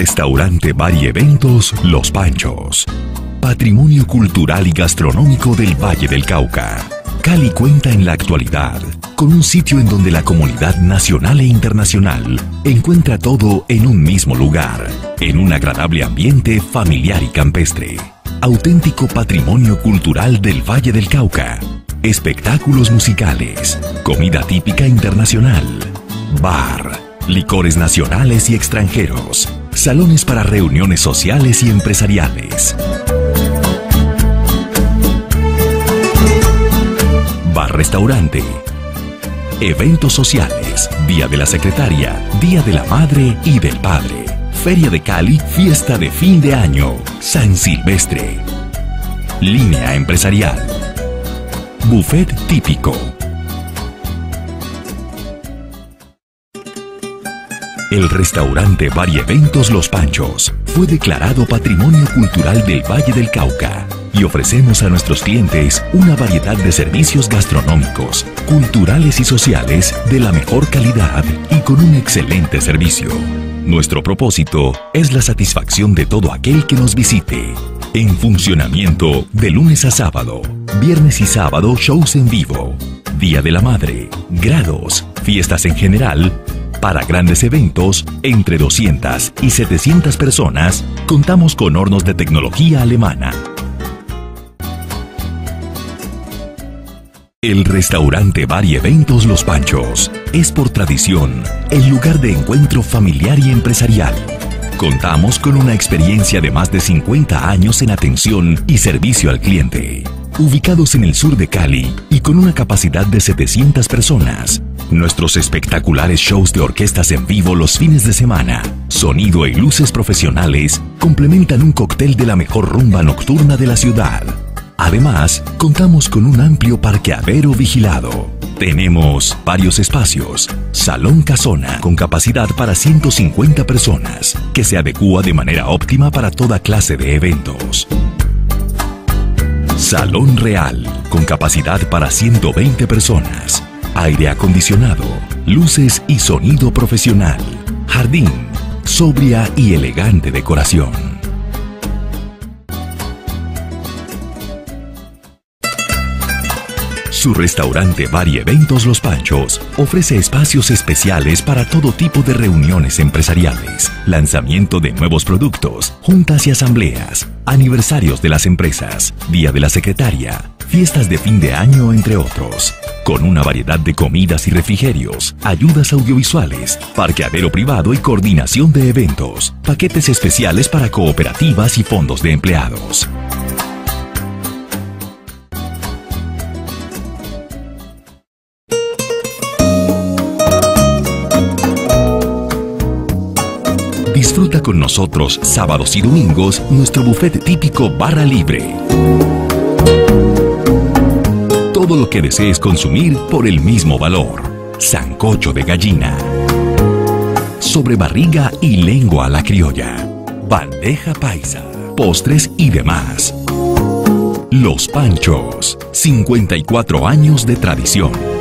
Restaurante Bar y Eventos Los Panchos. Patrimonio cultural y gastronómico del Valle del Cauca. Cali cuenta en la actualidad con un sitio en donde la comunidad nacional e internacional encuentra todo en un mismo lugar, en un agradable ambiente familiar y campestre. Auténtico patrimonio cultural del Valle del Cauca. Espectáculos musicales, comida típica internacional, bar, licores nacionales y extranjeros, salones para reuniones sociales y empresariales. Bar-restaurante. Eventos sociales, Día de la Secretaria, Día de la Madre y del Padre. Feria de Cali, fiesta de fin de año, San Silvestre. Línea empresarial. Buffet típico. El restaurante Bar y Eventos Los Panchos fue declarado Patrimonio Cultural del Valle del Cauca y ofrecemos a nuestros clientes una variedad de servicios gastronómicos, culturales y sociales de la mejor calidad y con un excelente servicio. Nuestro propósito es la satisfacción de todo aquel que nos visite. En funcionamiento de lunes a sábado, viernes y sábado shows en vivo, Día de la Madre, grados, fiestas en general para grandes eventos, entre 200 y 700 personas, contamos con hornos de tecnología alemana. El restaurante Bar y Eventos Los Panchos es por tradición el lugar de encuentro familiar y empresarial. Contamos con una experiencia de más de 50 años en atención y servicio al cliente. Ubicados en el sur de Cali y con una capacidad de 700 personas, Nuestros espectaculares shows de orquestas en vivo los fines de semana, sonido y luces profesionales complementan un cóctel de la mejor rumba nocturna de la ciudad. Además, contamos con un amplio parqueadero vigilado. Tenemos varios espacios. Salón Casona, con capacidad para 150 personas, que se adecúa de manera óptima para toda clase de eventos. Salón Real, con capacidad para 120 personas aire acondicionado, luces y sonido profesional, jardín, sobria y elegante decoración. Su restaurante Bar y Eventos Los Panchos ofrece espacios especiales para todo tipo de reuniones empresariales, lanzamiento de nuevos productos, juntas y asambleas, aniversarios de las empresas, Día de la Secretaria, fiestas de fin de año, entre otros. Con una variedad de comidas y refrigerios, ayudas audiovisuales, parqueadero privado y coordinación de eventos, paquetes especiales para cooperativas y fondos de empleados. Disfruta con nosotros sábados y domingos nuestro buffet típico barra libre. Todo lo que desees consumir por el mismo valor. Sancocho de gallina. Sobre barriga y lengua a la criolla. Bandeja paisa. Postres y demás. Los Panchos. 54 años de tradición.